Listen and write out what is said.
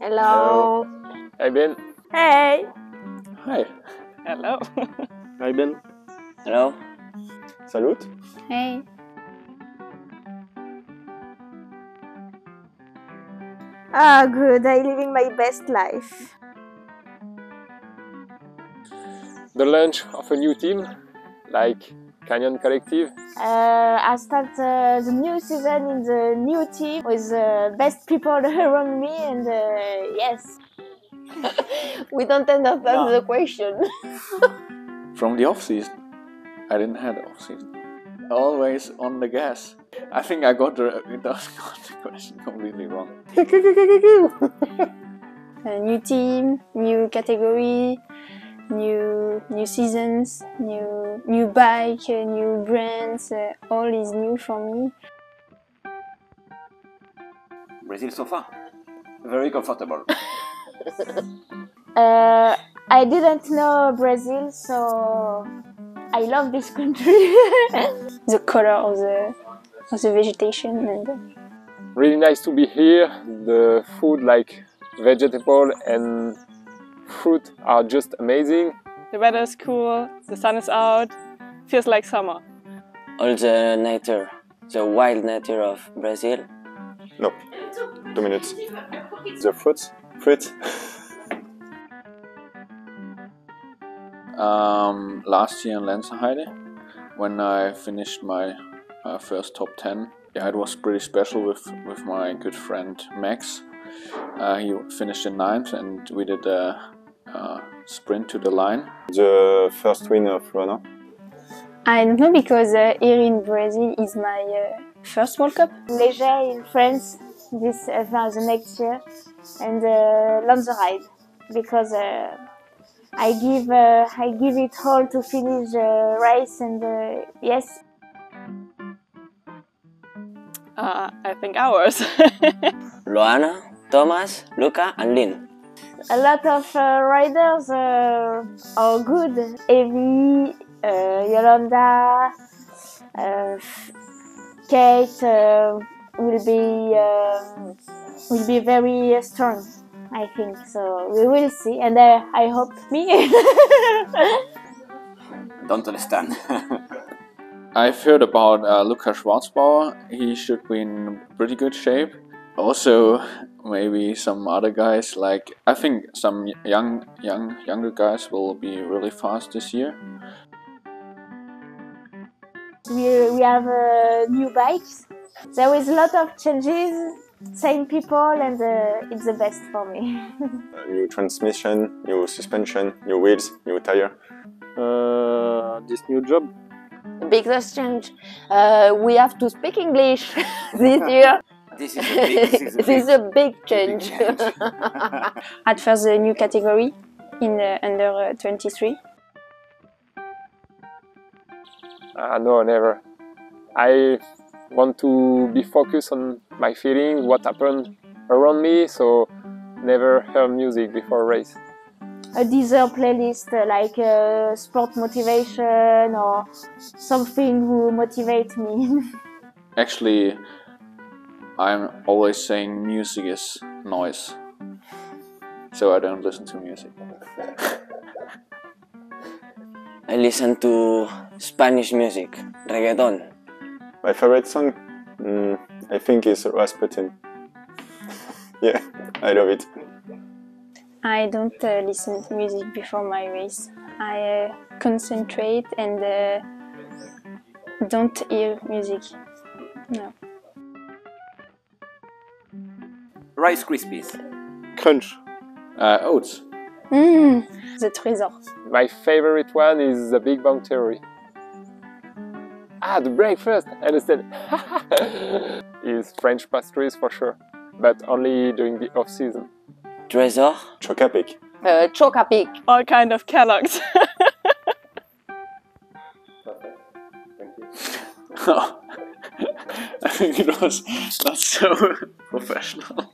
Hello. Hi Ben. Hey. Hi. Hello. Hi Ben. Hello. Salut. Hey. Ah, good. I'm living my best life. The launch of a new team, like Canyon Collective. Uh, I start uh, the new season in the new team with the best people around me, and uh, yes. We don't understand No. the question. From the off season, I didn't have the off season. Always on the gas. I think I got the got the question completely wrong. a new team, new category, new new seasons, new new bike, uh, new brands. Uh, all is new for me. Brazil so far. Very comfortable. Uh, I didn't know Brazil, so I love this country. The color of the of the vegetation and Really nice to be here. The food, like vegetable and fruit, are just amazing. The weather is cool, the sun is out, feels like summer. All the nature, the wild nature of Brazil. No. Two minutes. The fruits. Fruit. Um, last year in Lenzerheide, when I finished my uh, first top 10, yeah, it was pretty special with, with my good friend Max. Uh, he finished in ninth, and we did a, a sprint to the line. The first win of runner. I don't know because uh, here in Brazil is my uh, first World Cup. Les Gets in France this uh, the next year, and uh, Lenzerheide because uh, I give uh, I give it all to finish the race, and uh, yes, Uh, I think ours. Loana, Thomas, Luca, and Line. A lot of uh, riders uh, are good. Evie, uh, Jolanda, uh, Kate uh, will be um, will be very uh, strong. I think so. We will see, and uh, I hope me. Don't understand. I've heard about uh, Luca Schwarzbauer. He should be in pretty good shape. Also, maybe some other guys like I think some young, young, younger guys will be really fast this year. we, we have uh, new bikes. There is a lot of changes, same people, and uh, it's the best for me. Uh, new transmission, new suspension, new wheels, new tire. Uh, this new job. Big exchange. Uh, we have to speak English this year. This is a big, this is a This big, is a big change. change. At first, the new category in uh, under uh, 23. Ah, no, never. I want to be focused on my feeling, what happened around me, so never hear music before race. a Deezer playlist uh, like uh, sport motivation or something who motivates me. Actually, I'm always saying music is noise, so I don't listen to music. I listen to Spanish music, reggaeton. My favorite song, mm, I think, is Rasputin. yeah, I love it. I don't uh, listen to music before my race. I uh, concentrate and uh, don't hear music. No. Rice Krispies. Crunch. Uh, oats. Mm, the Trésor. My favorite one is the Big Bang Theory. Ah, the breakfast, I understand. is French pastries for sure, but only during the off season. Trésor. Chocapic. Uh, Chocapic. All kind of Kellogg's. I think it was not so professional.